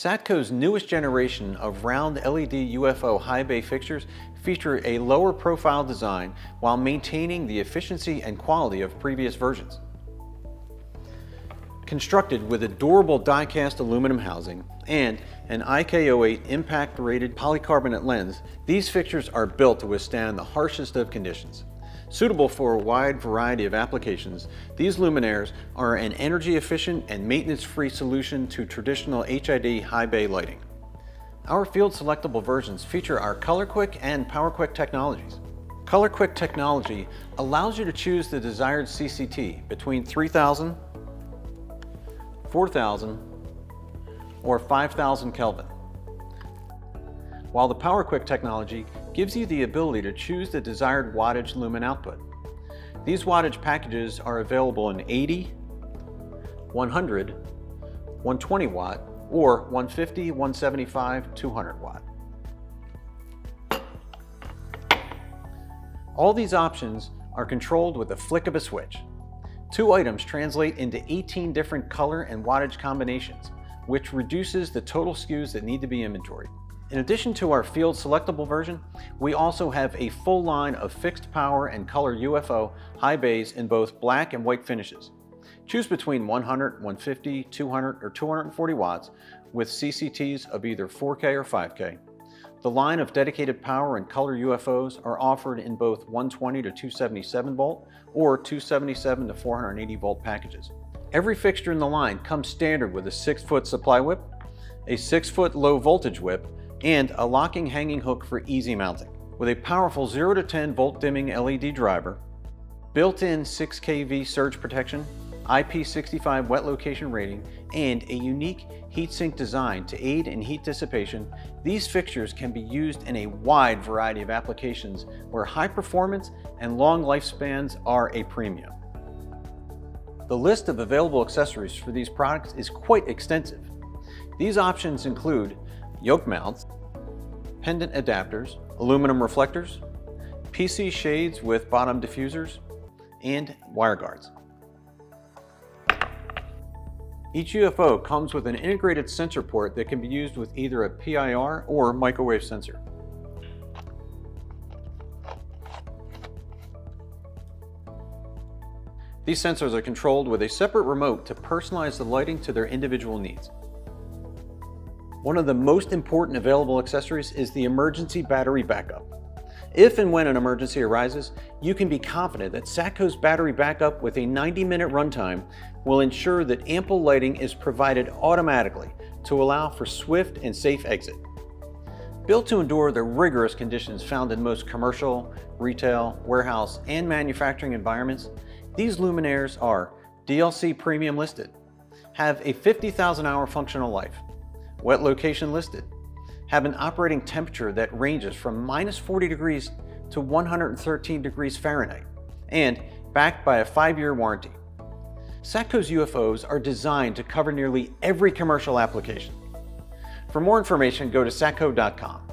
Satco's newest generation of round LED UFO high bay fixtures feature a lower profile design while maintaining the efficiency and quality of previous versions. Constructed with a durable die-cast aluminum housing and an IK08 impact-rated polycarbonate lens, these fixtures are built to withstand the harshest of conditions. Suitable for a wide variety of applications, these luminaires are an energy-efficient and maintenance-free solution to traditional HID high bay lighting. Our field selectable versions feature our ColorQuick and PowerQuick technologies. ColorQuick technology allows you to choose the desired CCT between 3000 4000, or 5000 Kelvin. While the PowerQuick technology gives you the ability to choose the desired wattage lumen output. These wattage packages are available in 80, 100, 120 watt, or 150, 175, 200 watt. All these options are controlled with a flick of a switch. Two items translate into 18 different color and wattage combinations, which reduces the total SKUs that need to be inventoried. In addition to our field selectable version, we also have a full line of fixed power and color UFO high bays in both black and white finishes. Choose between 100, 150, 200, or 240 watts with CCTs of either 4K or 5K. The line of dedicated power and color UFOs are offered in both 120 to 277 volt or 277 to 480 volt packages. Every fixture in the line comes standard with a 6 foot supply whip, a 6 foot low voltage whip, and a locking hanging hook for easy mounting. With a powerful 0 to 10 volt dimming LED driver, built-in 6 kV surge protection, IP65 wet location rating, and a unique heatsink design to aid in heat dissipation, these fixtures can be used in a wide variety of applications where high performance and long lifespans are a premium. The list of available accessories for these products is quite extensive. These options include yoke mounts, pendant adapters, aluminum reflectors, PC shades with bottom diffusers, and wire guards. Each UFO comes with an integrated sensor port that can be used with either a PIR or microwave sensor. These sensors are controlled with a separate remote to personalize the lighting to their individual needs. One of the most important available accessories is the emergency battery backup. If and when an emergency arises, you can be confident that Satco's battery backup with a 90 minute runtime will ensure that ample lighting is provided automatically to allow for swift and safe exit. Built to endure the rigorous conditions found in most commercial, retail, warehouse, and manufacturing environments, these luminaires are DLC premium listed, have a 50,000 hour functional life, wet location listed, have an operating temperature that ranges from minus 40 degrees to 113 degrees Fahrenheit, and backed by a five-year warranty. Satco's UFOs are designed to cover nearly every commercial application. For more information, go to satco.com.